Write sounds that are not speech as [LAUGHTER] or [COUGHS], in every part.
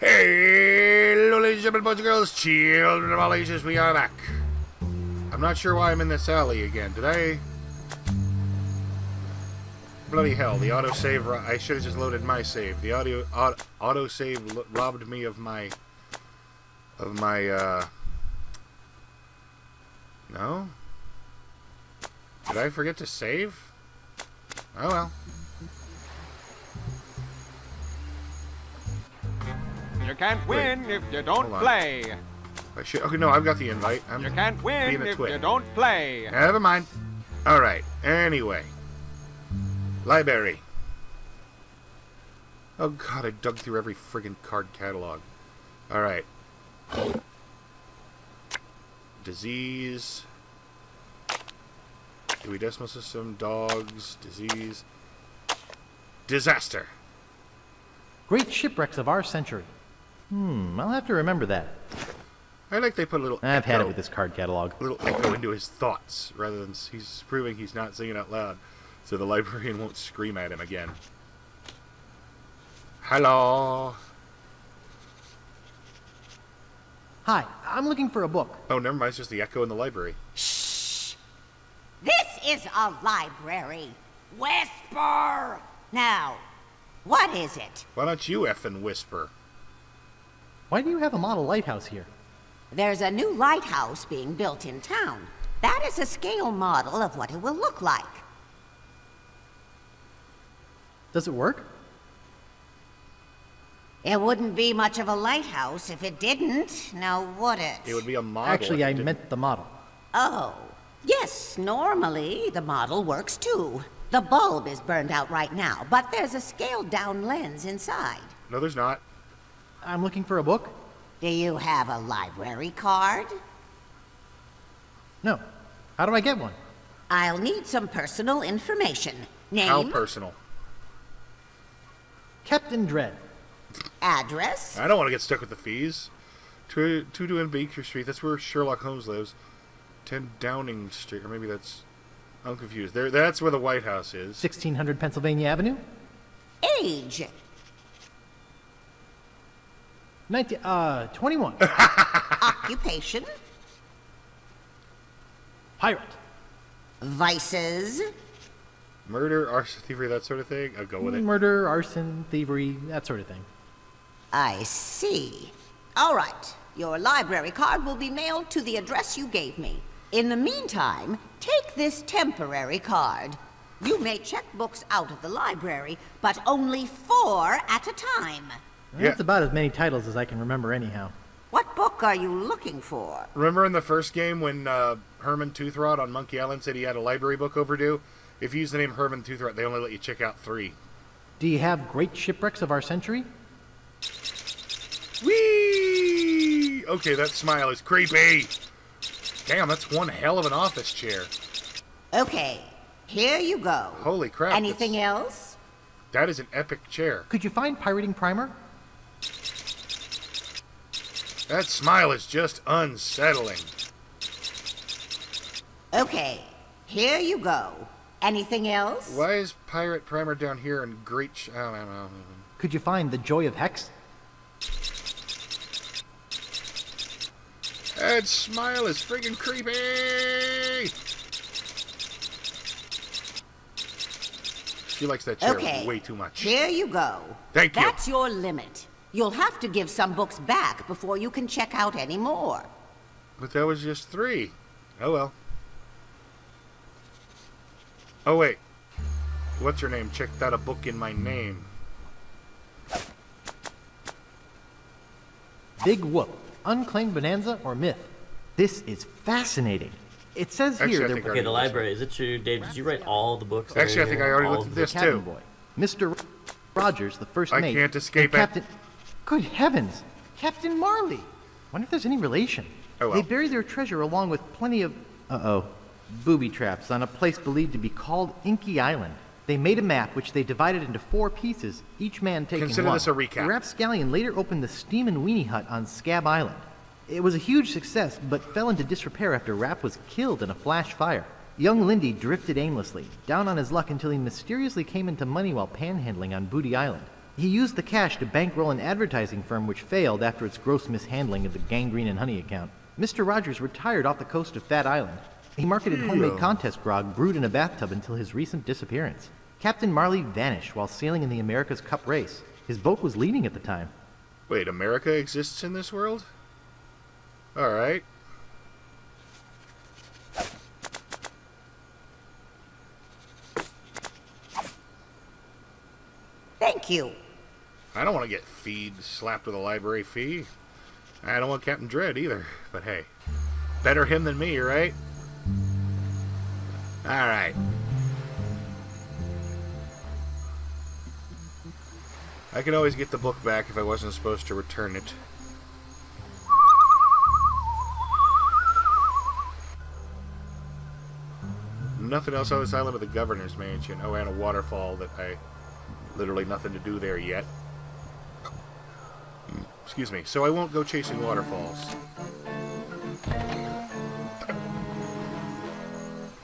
Hello, ladies and gentlemen, boys and girls, children of all ages, we are back. I'm not sure why I'm in this alley again. Did I... Bloody hell, the autosave... I should have just loaded my save. The audio auto, autosave robbed me of my... Of my, uh... No? Did I forget to save? Oh well. You can't Wait. win if you don't play. I should... Okay, no, I've got the invite. I'm You can't win being a if twit. you don't play. Never mind. All right. Anyway, library. Oh God, I dug through every friggin' card catalog. All right. Disease. Dewey Decimal System. Dogs. Disease. Disaster. Great shipwrecks of our century. Hmm, I'll have to remember that. I like they put a little. I've had it with this card catalog. a little echo into his thoughts rather than he's proving he's not singing out loud, so the librarian won't scream at him again. Hello. Hi, I'm looking for a book. Oh, never mind. It's just the echo in the library. Shh. This is a library. Whisper! Now, what is it? Why don't you effing whisper? Why do you have a model lighthouse here? There's a new lighthouse being built in town. That is a scale model of what it will look like. Does it work? It wouldn't be much of a lighthouse if it didn't, now would it? It would be a model. Actually, I meant the model. Oh, yes, normally the model works too. The bulb is burned out right now, but there's a scaled down lens inside. No, there's not. I'm looking for a book? Do you have a library card? No. How do I get one? I'll need some personal information. Name? How Name, personal. Captain Dread. address, I don't want to get stuck with the fees. Two, two to in Baker Street. That's where Sherlock Holmes lives. Ten Downing Street, or maybe that's. I'm confused. There, that's where the White House is. 1600 Pennsylvania Avenue? age, 19, uh, 21. [LAUGHS] occupation, Pirate. vices, Murder, arson, thievery, that sort of thing. I'll go with it. Murder, arson, thievery, that sort of thing. I see. All right. Your library card will be mailed to the address you gave me. In the meantime, take this temporary card. You may check books out of the library, but only four at a time. Yeah. That's about as many titles as I can remember, anyhow. What book are you looking for? Remember in the first game when uh, Herman Toothrot on Monkey Island said he had a library book overdue? If you use the name Herman Toothrot, they only let you check out three. Do you have great shipwrecks of our century? Whee! Okay, that smile is creepy. Damn, that's one hell of an office chair. Okay, here you go. Holy crap. Anything else? That is an epic chair. Could you find Pirating Primer? That smile is just unsettling. Okay, here you go. Anything else? Why is Pirate Primer down here and Great... Sh- I don't know. Could you find The Joy of Hex? That smile is friggin' creepy! She likes that chair Okay. way too much. Here you go. Thank you. That's your limit. You'll have to give some books back before you can check out any more. But that was just three. Oh well. Oh wait. What's your name? Checked out a book in my name. Big Whoop. Unclaimed Bonanza or Myth? This is fascinating. It says Actually, here think there I Okay, the library. Is it true, Dave? Did you write all the books? Actually, I think I already all looked at this too. Boy. Mr. Rogers, the first I mate. can't escape and it. Captain... Good heavens! Captain Marley! Wonder if there's any relation. Oh, well. They bury their treasure along with plenty of... Uh-oh. Booby traps on a place believed to be called Inky Island. They made a map which they divided into four pieces, each man taking Consider one. this a recap. The Rapp Scallion later opened the Steam and Weenie Hut on Scabb Island. It was a huge success, but fell into disrepair after Rapp was killed in a flash fire. Young Lindy drifted aimlessly, down on his luck until he mysteriously came into money while panhandling on Booty Island. He used the cash to bankroll an advertising firm which failed after its gross mishandling of the gangrene and honey account. Mr. Rogers retired off the coast of Phatt Island. He marketed homemade contest grog brewed in a bathtub until his recent disappearance. Captain Marley vanished while sailing in the America's Cup race. His boat was leading at the time. Wait, America exists in this world? Alright. Thank you. I don't want to get feed slapped with a library fee. I don't want Captain Dread either. But hey, better him than me, right? Alright. I can always get the book back if I wasn't supposed to return it. Nothing else on this island but the governor's mansion. Oh, and a waterfall that I literally nothing to do there yet. Excuse me. So I won't go chasing waterfalls.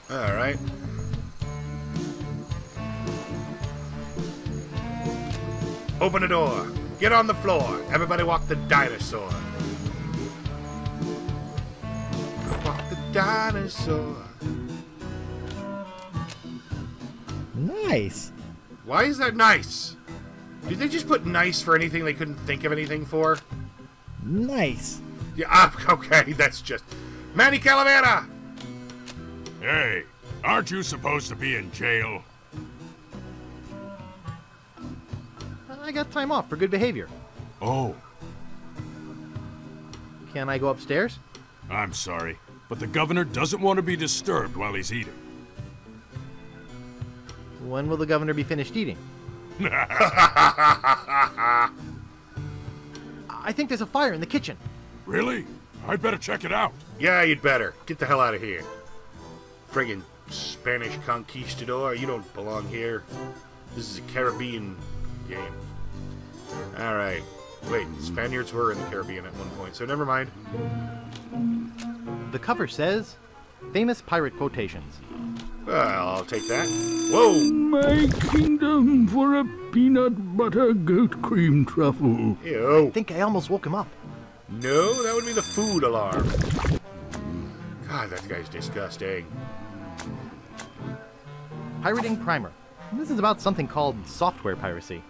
Alright. Open the door. Get on the floor. Everybody walk the dinosaur. Walk the dinosaur. Nice. Why is that nice? Did they just put nice for anything they couldn't think of anything for? Nice. Yeah, ah, [LAUGHS] okay, that's just. Manny Calavera! Hey, aren't you supposed to be in jail? I got time off for good behavior. Oh, Can I go upstairs? I'm sorry, but the governor doesn't want to be disturbed while he's eating. When will the governor be finished eating? I think there's a fire in the kitchen. Really? I'd better check it out. Yeah, you'd better. Get the hell out of here. Friggin' Spanish conquistador, you don't belong here. This is a Caribbean game. Alright. Wait, Spaniards were in the Caribbean at one point, so never mind. The cover says, Famous Pirate Quotations. Well, I'll take that. Whoa! My kingdom for a peanut butter goat cream truffle. Ew. I think I almost woke him up. No, that would be the food alarm. God, that guy's disgusting. Pirating Primer. This is about something called software piracy.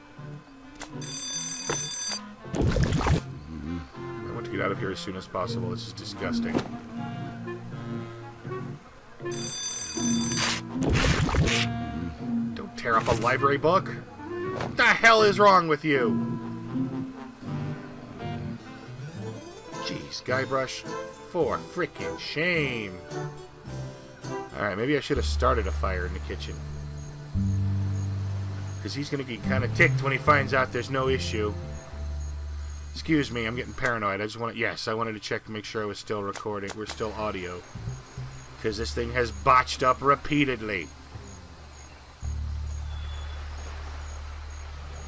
I want to get out of here as soon as possible. This is disgusting. Tear up a library book. What the hell is wrong with you? Jeez, Guybrush. For freaking shame. Alright, maybe I should have started a fire in the kitchen. Because he's going to get kind of ticked when he finds out there's no issue. Excuse me, I'm getting paranoid. I just want to, yes, I wanted to check to make sure I was still recording. We're still audio. Because this thing has botched up repeatedly.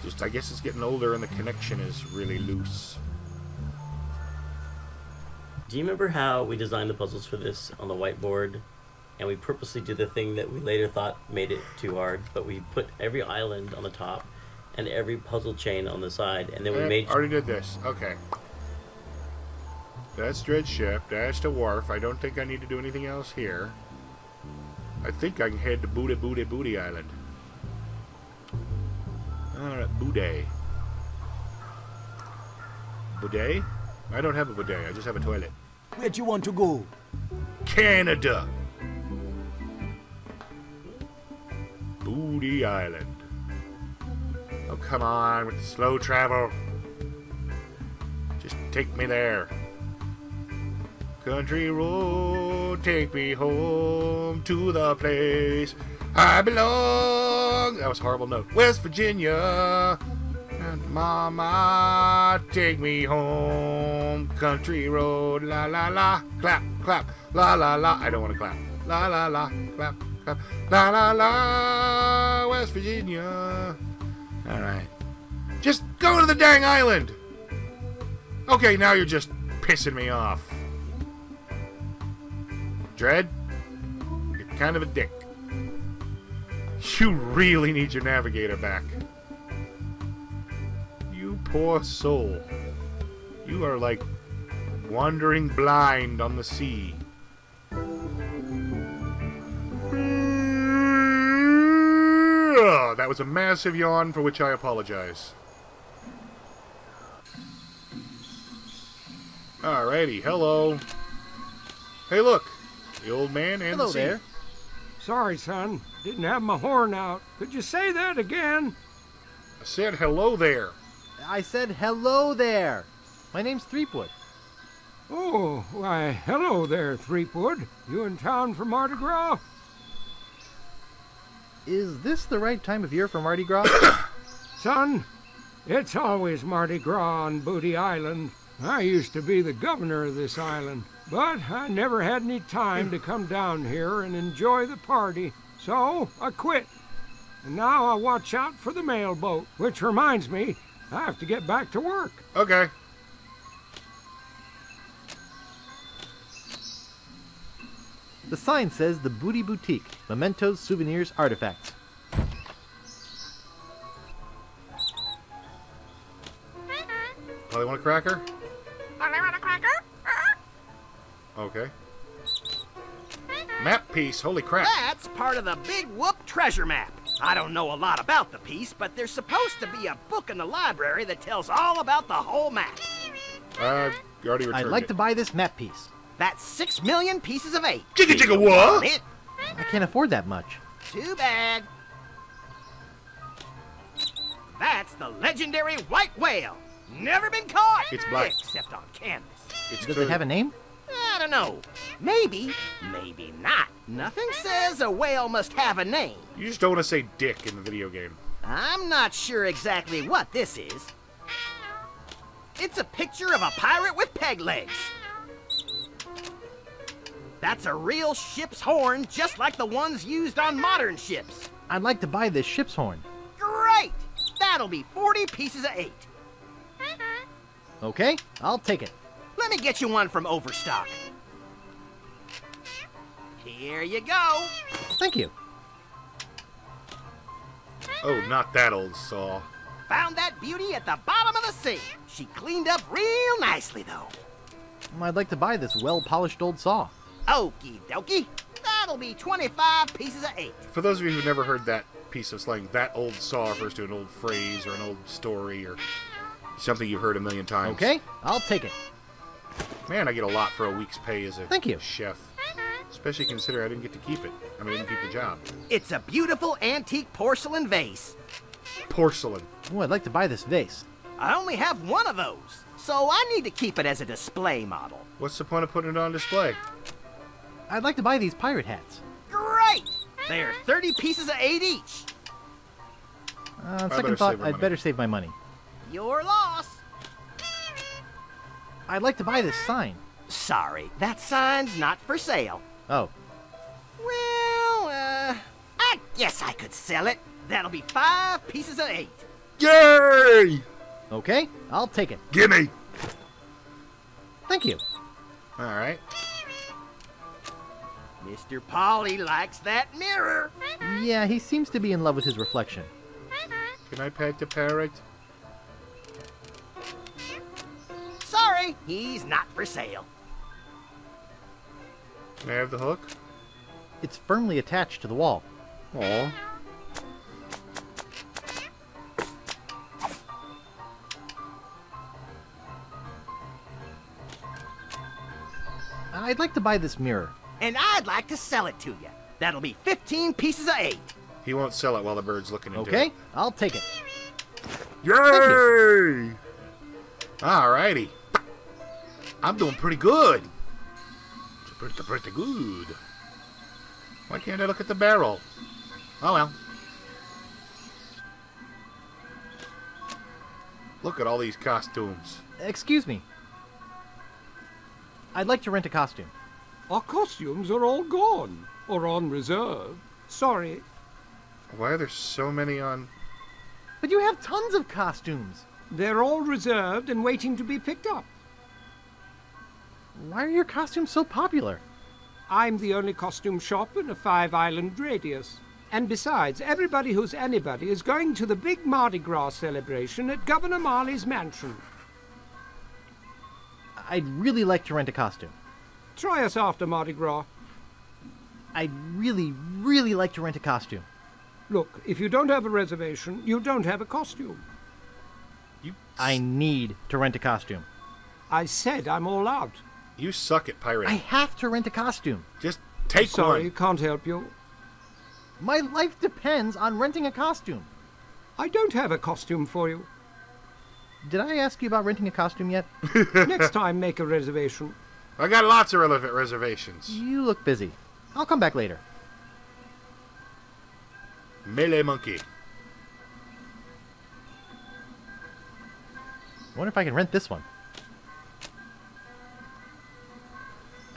Just, I guess it's getting older and the connection is really loose. Do you remember how we designed the puzzles for this on the whiteboard? And we purposely did the thing that we later thought made it too hard, but we put every island on the top and every puzzle chain on the side, and then we Eh, made already did this. Okay. That's Dread Ship. That's the wharf. I don't think I need to do anything else here. I think I can head to Booty Booty Booty Island. Alright, Booty. Boudet? I don't have a bidet. I just have a toilet. Where do you want to go? Canada. Booty Island. Oh, come on with the slow travel. Just take me there. Country road, take me home to the place I belong. That was horrible note. West Virginia. And mama, take me home. Country road, la la la. Clap, clap, la la la. I don't want to clap. La la la, clap, clap. La la la, West Virginia. All right. Just go to the dang island. Okay, now you're just pissing me off. Dread, you're kind of a dick. You really need your navigator back. You poor soul. You are like wandering blind on the sea. That was a massive yawn for which I apologize. Alrighty, hello. Hey, look, the old man and Hello the sea. there. Sorry, son. Didn't have my horn out. Could you say that again? I said hello there. I said hello there. My name's Threepwood. Oh, why, hello there, Threepwood. You in town for Mardi Gras? Is this the right time of year for Mardi Gras? [COUGHS] Son, it's always Mardi Gras on Booty Island. I used to be the governor of this island, but I never had any time to come down here and enjoy the party, so I quit. And now I watch out for the mail boat, which reminds me, I have to get back to work. Okay. the sign says the Booty Boutique, mementos, souvenirs, artifacts. Probably want a cracker? Okay. Map piece, holy crap. That's part of the Big Whoop treasure map. I don't know a lot about the piece, but there's supposed to be a book in the library that tells all about the whole map. Uh, you already returned I'd like it. to buy this map piece. That's six million pieces of eight. Jigga jigga what? I can't afford that much. Too bad. That's the legendary white whale. Never been caught. It's black. Except on canvas. It's Does good. it have a name? I don't know. Maybe, maybe not. Nothing says a whale must have a name. You just don't want to say dick in the video game. I'm not sure exactly what this is. It's a picture of a pirate with peg legs. That's a real ship's horn, just like the ones used on modern ships. I'd like to buy this ship's horn. Great! That'll be 40 pieces of eight. Okay, I'll take it. Let me get you one from Overstock. Here you go. Thank you. Oh, not that old saw. Found that beauty at the bottom of the sea. She cleaned up real nicely, though. Mm, I'd like to buy this well-polished old saw. Okie dokie. That'll be 25 pieces of eight. For those of you who've never heard that piece of slang, that old saw refers to an old phrase or an old story or something you've heard a million times. Okay, I'll take it. Man, I get a lot for a week's pay as a Thank you. chef. Especially considering I didn't get to keep it. I mean, I didn't keep the job. It's a beautiful antique porcelain vase. Porcelain. Oh, I'd like to buy this vase. I only have one of those, so I need to keep it as a display model. What's the point of putting it on display? I'd like to buy these pirate hats. Great! They're 30 pieces of eight each. Uh, on second thought, I'd money. better save my money. Your loss. I'd like to buy this sign. Sorry, that sign's not for sale. Oh, Well, uh, I guess I could sell it. That'll be five pieces of eight. Yay! okay, I'll take it. Gimme! Thank you. Alright. Mr. Polly likes that mirror. Yeah, he seems to be in love with his reflection. Can I pet the parrot? Sorry, he's not for sale. Can I have the hook? It's firmly attached to the wall. Aw. I'd like to buy this mirror. And I'd like to sell it to you. That'll be 15 pieces of eight. He won't sell it while the bird's looking into Okay, it. I'll take it. Yay! Alrighty. I'm doing pretty good. Pretty, pretty good. Why can't I look at the barrel? Oh well. Look at all these costumes. Excuse me. I'd like to rent a costume. Our costumes are all gone, or on reserve. Sorry. Why are there so many on? But you have tons of costumes. They're all reserved and waiting to be picked up. Why are your costumes so popular? I'm the only costume shop in a five island radius. And besides, everybody who's anybody is going to the big Mardi Gras celebration at Governor Marley's mansion. I'd really like to rent a costume. Try us after Mardi Gras. I'd really, really like to rent a costume. Look, if you don't have a reservation, you don't have a costume. You, I need to rent a costume. I said I'm all out. You suck at pirating. I have to rent a costume. Just take it Sorry, one. can't help you. My life depends on renting a costume. I don't have a costume for you. Did I ask you about renting a costume yet? [LAUGHS] Next time, make a reservation. I got lots of relevant reservations. You look busy. I'll come back later. Melee monkey. wonder if I can rent this one.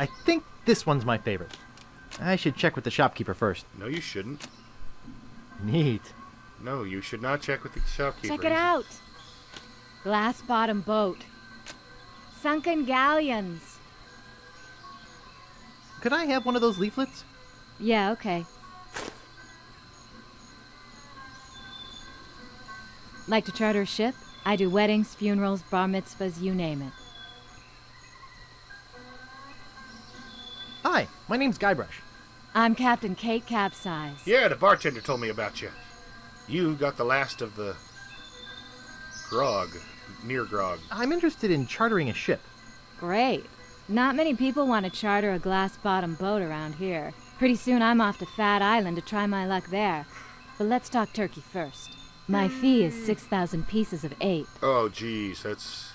I think this one's my favorite. I should check with the shopkeeper first. No, you shouldn't. Neat. No, you should not check with the shopkeeper. Check it out. Glass bottom boat. Sunken galleons. Could I have one of those leaflets? Yeah, okay. Like to charter a ship? I do weddings, funerals, bar mitzvahs, you name it. Hi, my name's Guybrush. I'm Captain Kate Capsize. Yeah, the bartender told me about you. You got the last of the grog, near grog. I'm interested in chartering a ship. Great. Not many people want to charter a glass bottom boat around here. Pretty soon I'm off to Phatt Island to try my luck there. But let's talk turkey first. My fee is 6,000 pieces of eight. Oh, geez, that's.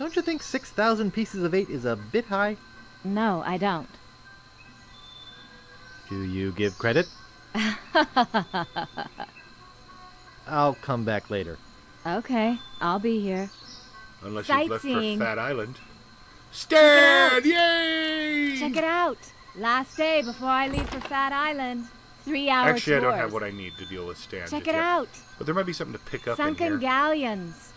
Don't you think 6,000 pieces of eight is a bit high? No, I don't. Do you give credit? [LAUGHS] I'll come back later. Okay, I'll be here. Unless you've left for Sightseeing. Phatt Island. Stan! Yay! Check it out. Last day before I leave for Phatt Island. Three hour Actually, I don't have what I need to deal with Stan. Check it yet. out. But there might be something to pick up in Sunken here. galleons.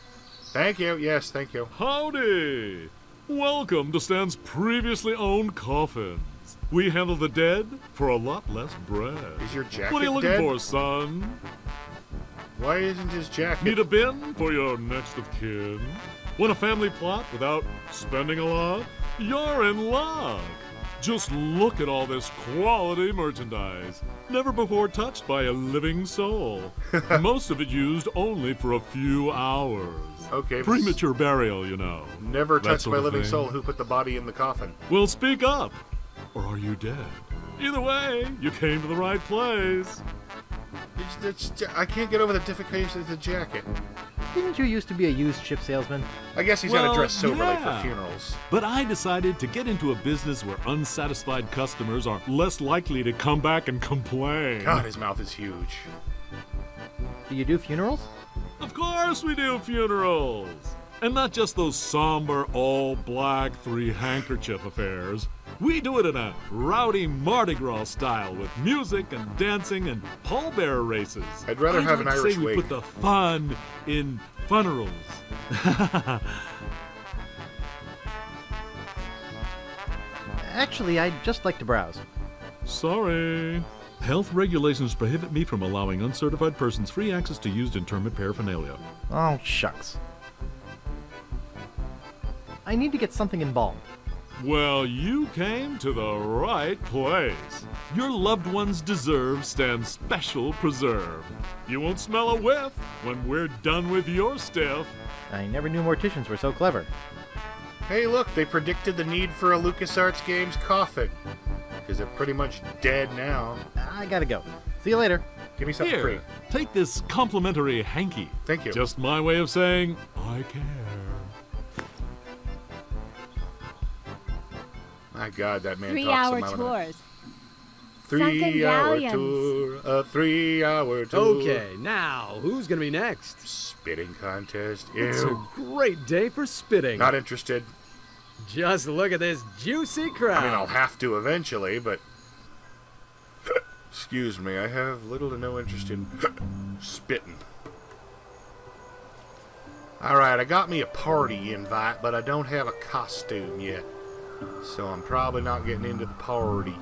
Thank you. Yes, thank you. Howdy! Welcome to Stan's previously owned coffins. We handle the dead for a lot less bread. Is your jacket What are you looking dead? for, son? Why isn't his jacket? Need a bin for your next of kin? Want a family plot without spending a lot? You're in luck! Just look at all this quality merchandise. Never before touched by a living soul. [LAUGHS] Most of it used only for a few hours. Okay, Premature burial, you know. Never touched by living thing. soul. Who put the body in the coffin? Well, speak up. Or are you dead? Either way, you came to the right place. It's, it's, I can't get over the difficulty of the jacket. Didn't you used to be a used ship salesman? I guess he's got to dress soberly yeah. for funerals. But I decided to get into a business where unsatisfied customers are less likely to come back and complain. God, his mouth is huge. Do you do funerals? Of course we do funerals! And not just those somber, all black, three handkerchief affairs. We do it in a rowdy Mardi Gras style with music and dancing and pallbearer races. I'd rather have like an to Irish say we put the fun in funerals. [LAUGHS] Actually, I'd just like to browse. Sorry. Health regulations prohibit me from allowing uncertified persons free access to used interment paraphernalia. Oh, shucks. I need to get something embalmed. Well, you came to the right place. Your loved ones deserve Stan's special preserve. You won't smell a whiff when we're done with your stuff. I never knew morticians were so clever. Hey, look, they predicted the need for a LucasArts Games coffin. Because they're pretty much dead now. I gotta go. See you later. Give me something free. Here, take this complimentary hanky. Thank you. Just my way of saying, I care. My God, that man Three talks hour a mile a minute. tours. Three hour galleons. tour. A three hour tour. Okay, now who's gonna be next? Spitting contest. It's a Ew. great day for spitting. Not interested. Just look at this juicy crowd. I mean, I'll have to eventually, but. [COUGHS] Excuse me, I have little to no interest in [COUGHS] spitting. Alright, I got me a party invite, but I don't have a costume yet. So I'm probably not getting into the party.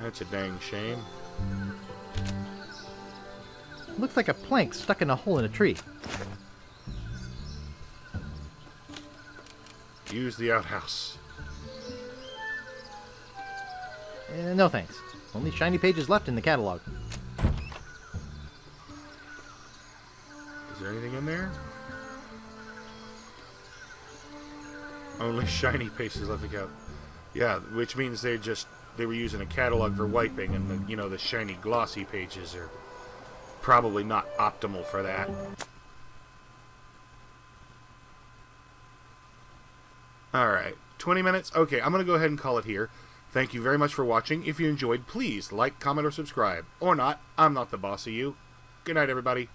That's a dang shame. Looks like a plank stuck in a hole in a tree. Use the outhouse. Eh, no thanks. Only shiny pages left in the catalog. Is there anything in there? Only shiny pages left to go. Yeah, which means they just they were using a catalog for wiping, and the you know the shiny glossy pages are probably not optimal for that. All right, 20 minutes. Okay, I'm gonna go ahead and call it here. Thank you very much for watching. If you enjoyed, please like, comment, or subscribe. Or not. I'm not the boss of you. Good night, everybody.